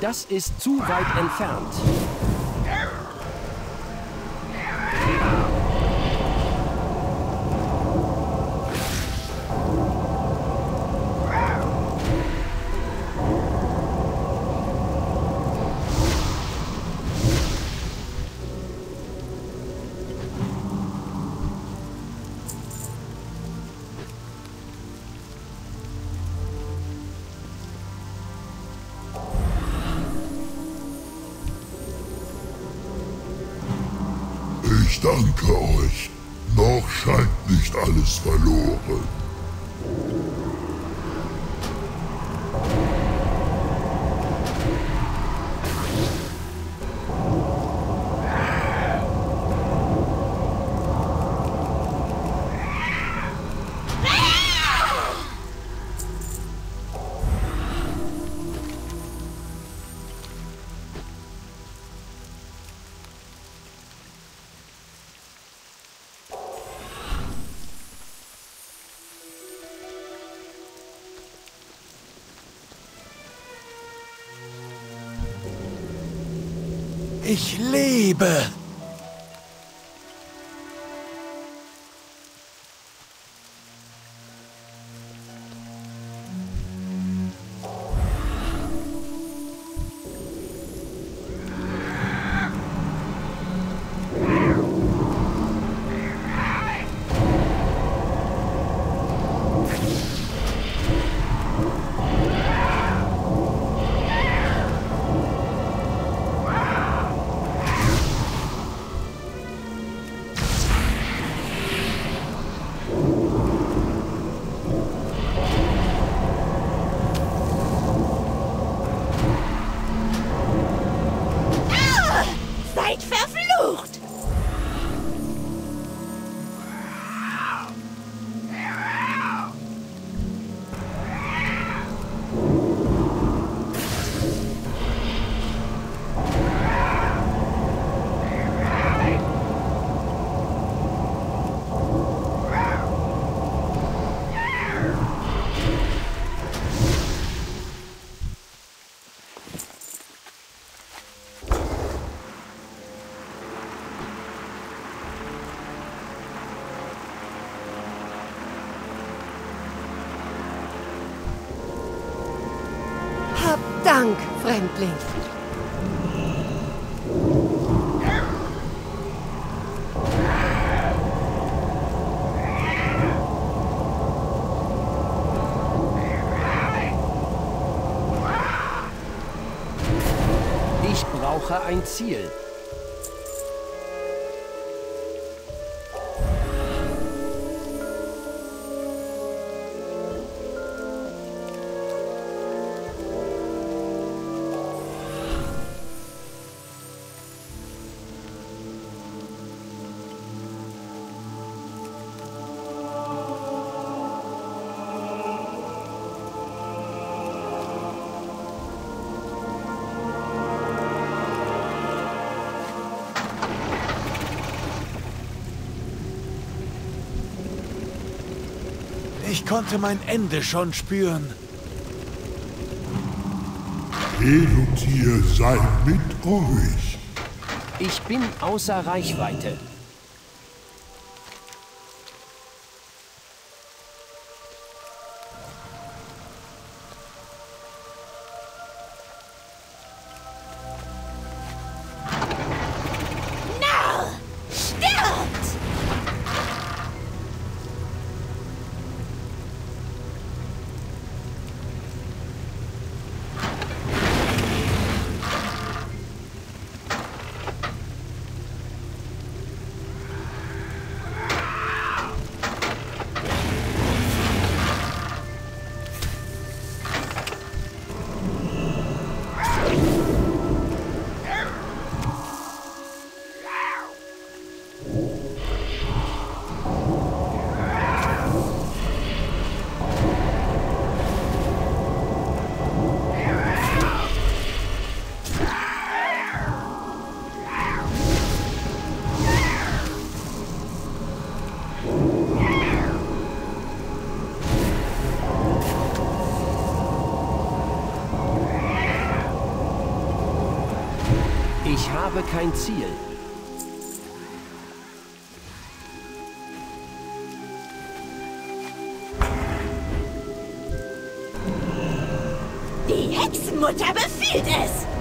Das ist zu weit entfernt. Ich lebe. Seid Dank, Fremdling. Ich brauche ein Ziel. Ich konnte mein Ende schon spüren. Elutier sei mit euch. Ich bin außer Reichweite. Habe kein Ziel. Die Hexenmutter befiehlt es!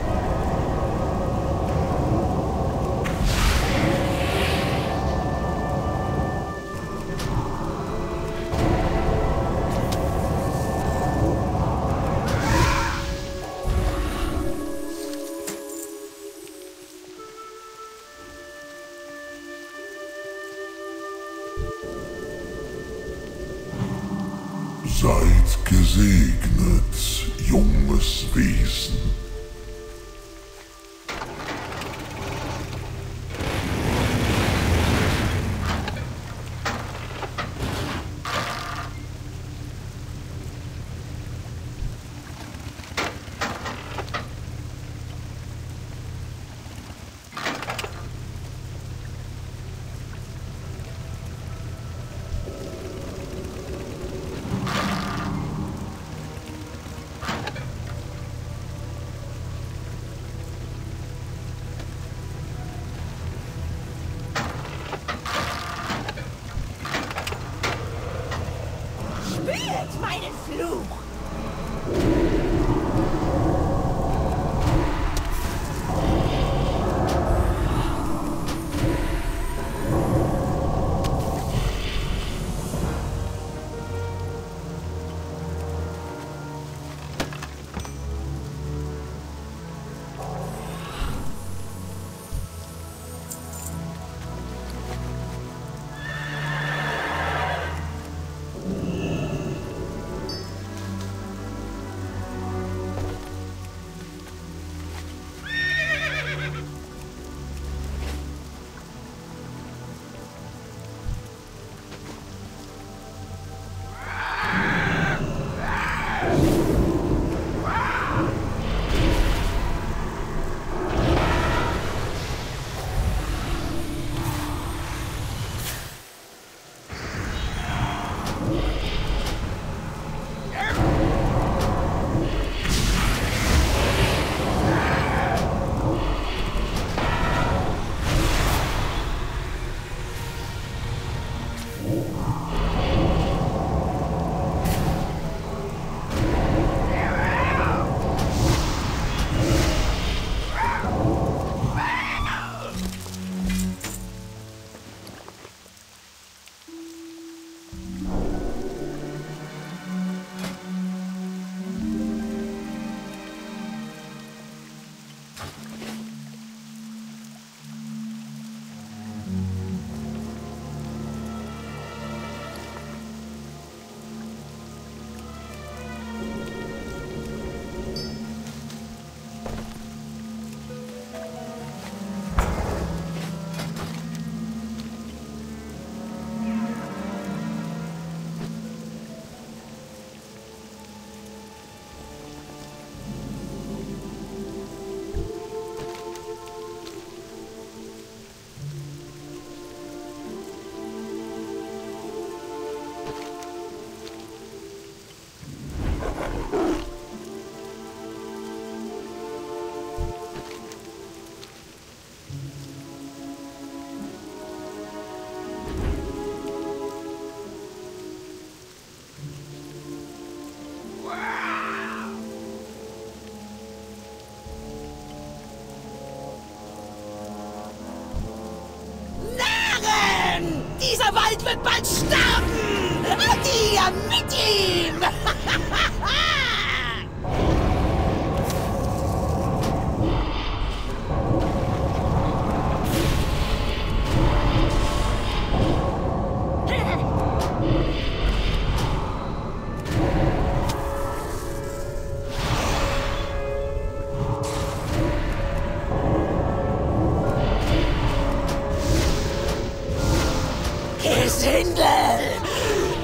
Gesindel!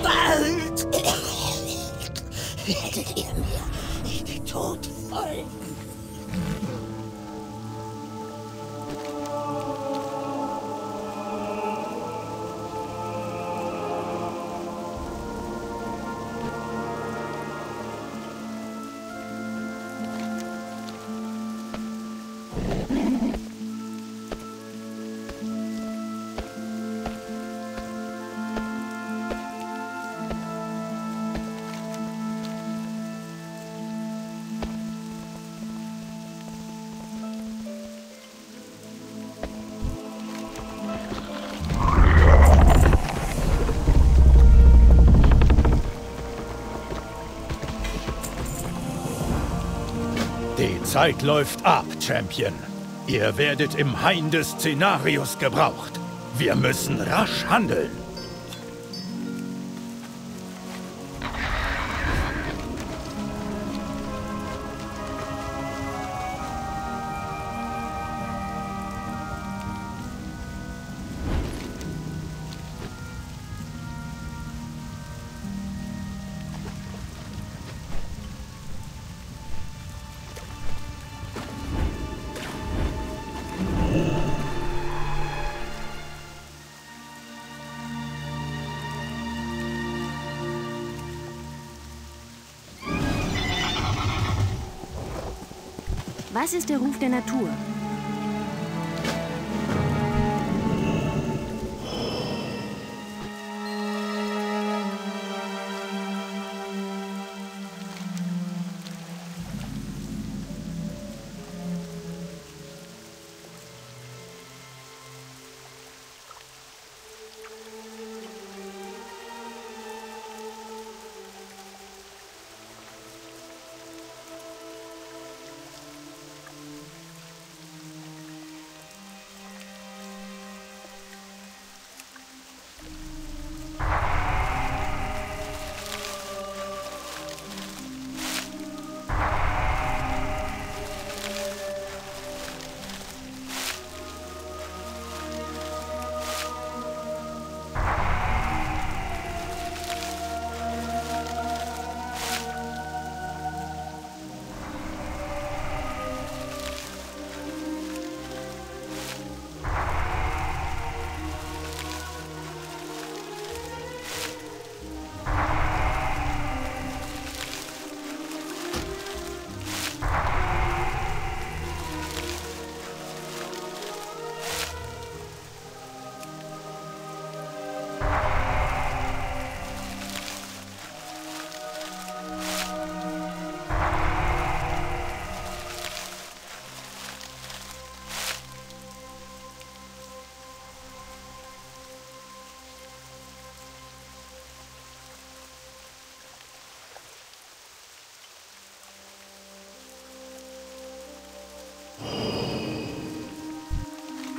Bald werdet ihr mir den Tod folgen. Zeit läuft ab, Champion. Ihr werdet im Hain des Szenarios gebraucht. Wir müssen rasch handeln. Was ist der Ruf der Natur?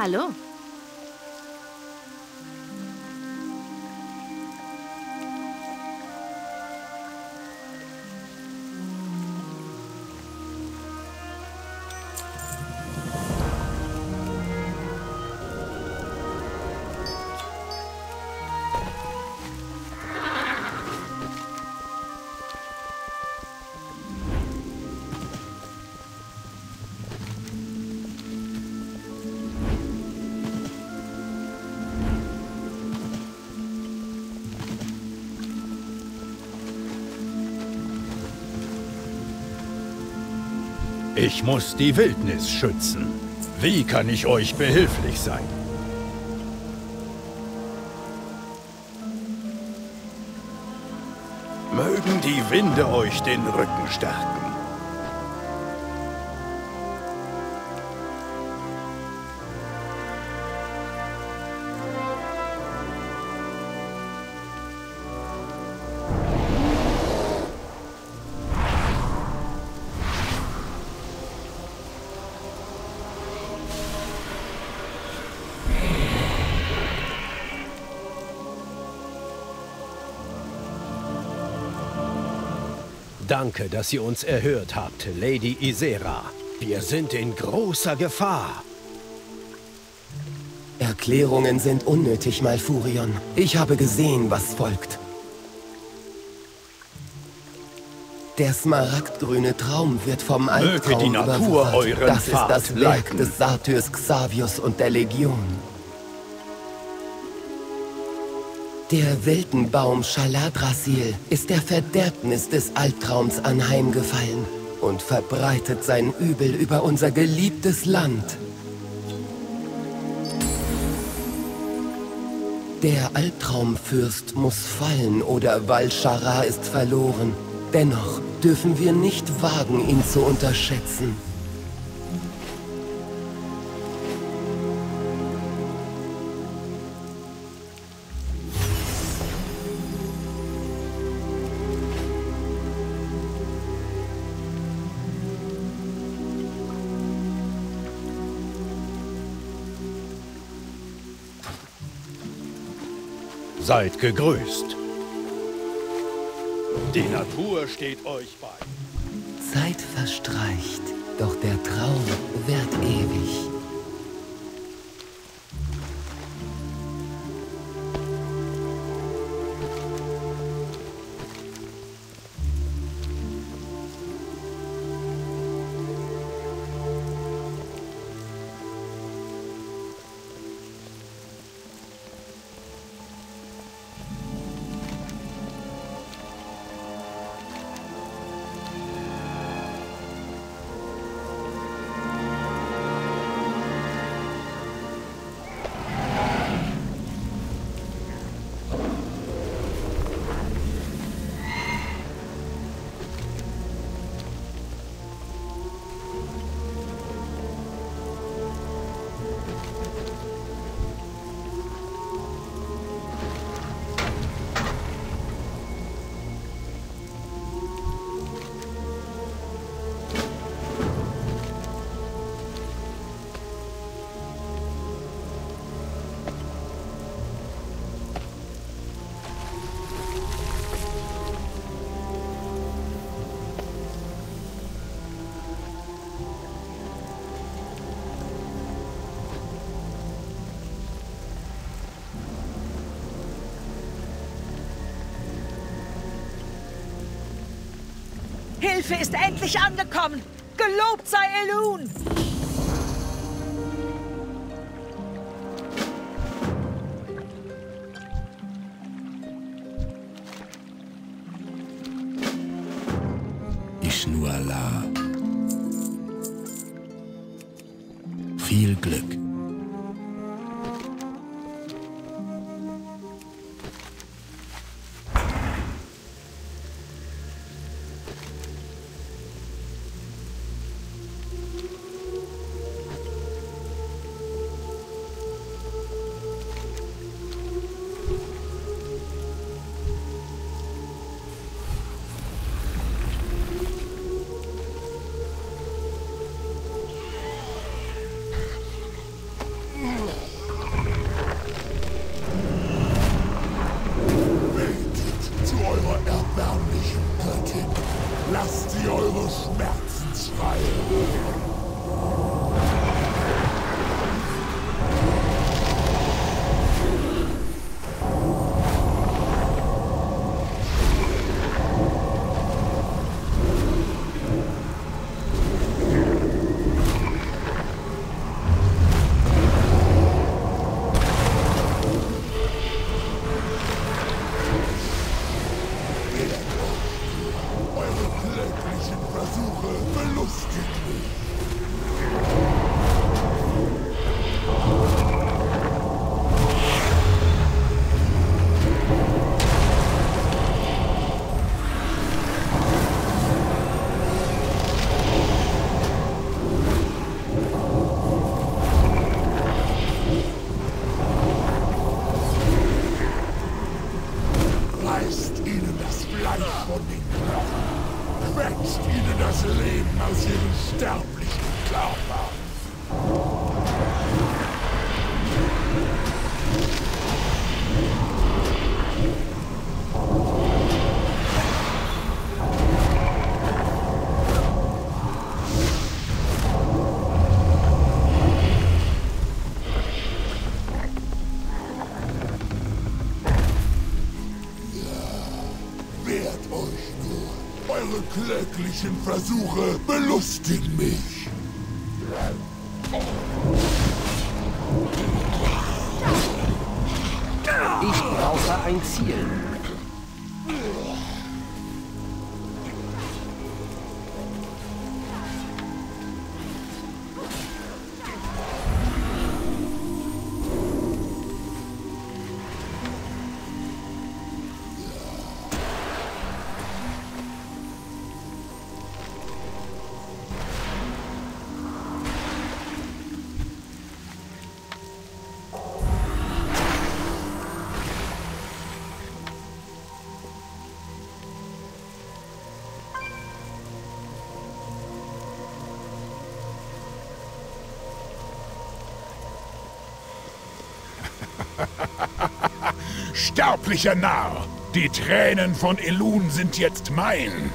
Hello. Ich muss die Wildnis schützen. Wie kann ich euch behilflich sein? Mögen die Winde euch den Rücken stärken. Danke, dass ihr uns erhört habt, Lady Isera. Wir sind in großer Gefahr. Erklärungen sind unnötig, Malfurion. Ich habe gesehen, was folgt. Der smaragdgrüne Traum wird vom Albtraum Möge die Natur überwuchert. euren Das ist Pfad das Werk leiten. des Satyrs Xavius und der Legion. Der Weltenbaum Schaladrasil ist der Verderbnis des Albtraums anheimgefallen und verbreitet sein Übel über unser geliebtes Land. Der Albtraumfürst muss fallen oder Valshara ist verloren. Dennoch dürfen wir nicht wagen, ihn zu unterschätzen. Seid gegrüßt. Die Natur steht euch bei. Zeit verstreicht, doch der Traum währt ewig. Hilfe ist endlich angekommen! Gelobt sei Elun! Eure kläglichen Versuche belustigen mich. Sterblicher Narr! Die Tränen von Elun sind jetzt mein.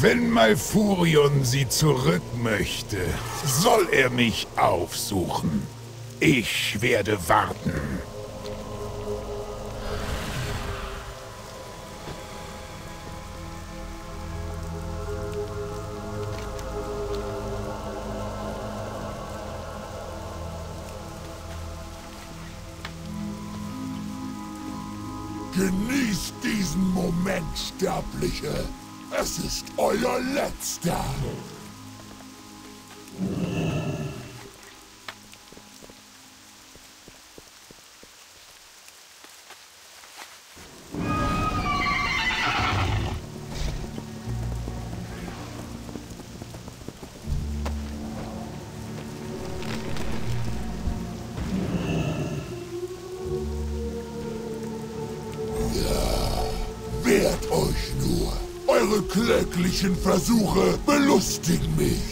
Wenn Malfurion sie zurück möchte, soll er mich aufsuchen. Ich werde warten. Genießt diesen Moment, Sterbliche. Es ist euer letzter. Eure kläglichen Versuche belustigen mich.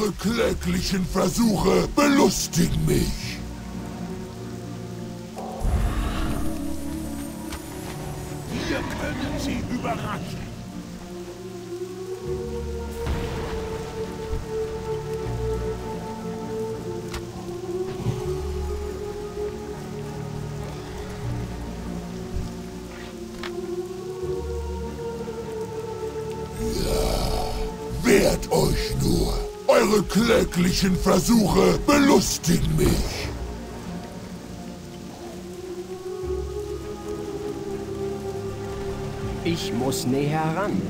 Eure kläglichen Versuche belustigen mich. Kläglichen Versuche belustigen mich. Ich muss näher ran.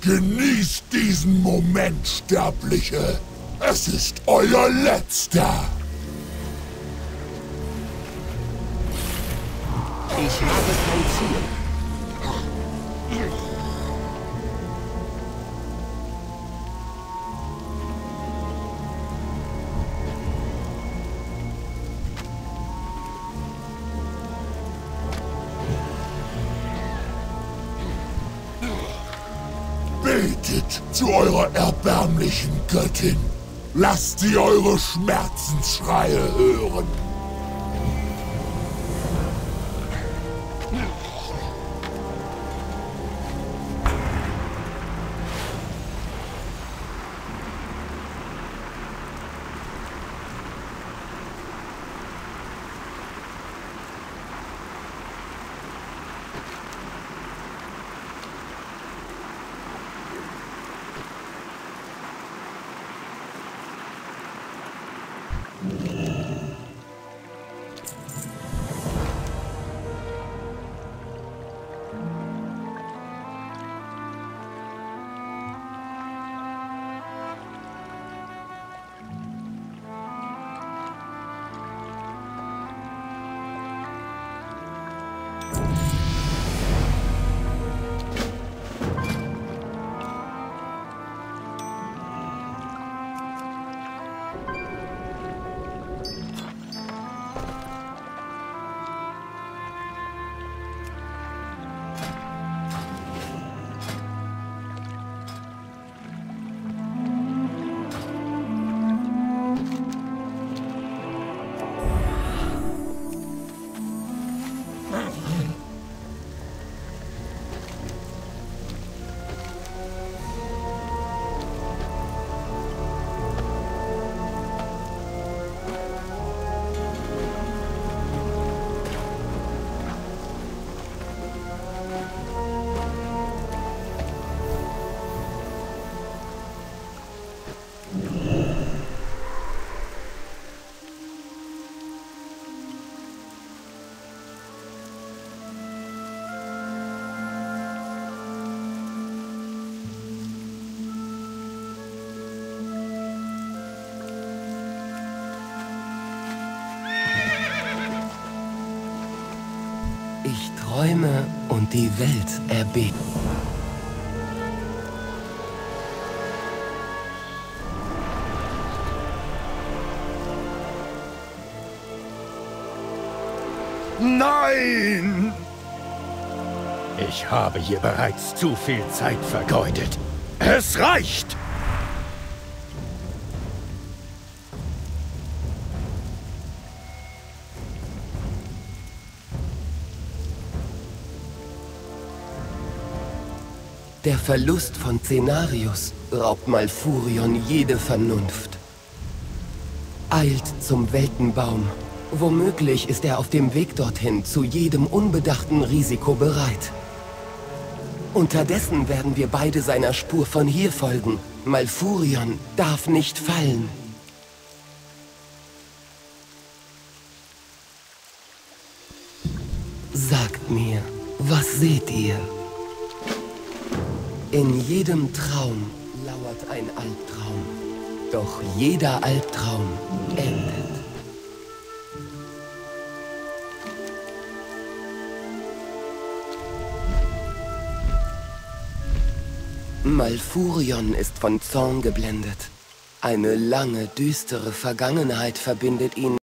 Genießt diesen Moment, Sterbliche. Es ist euer letzter. Ich habe kein Ziel. Betet zu eurer erbärmlichen Göttin. Lasst sie eure Schmerzensschreie hören. Träume und die Welt erbebt. Nein! Ich habe hier bereits zu viel Zeit vergeudet. Es reicht! Der Verlust von Cenarius raubt Malfurion jede Vernunft. Eilt zum Weltenbaum. Womöglich ist er auf dem Weg dorthin zu jedem unbedachten Risiko bereit. Unterdessen werden wir beide seiner Spur von hier folgen. Malfurion darf nicht fallen. Sagt mir, was seht ihr? In jedem Traum lauert ein Albtraum. Doch jeder Albtraum endet. Malfurion ist von Zorn geblendet. Eine lange, düstere Vergangenheit verbindet ihn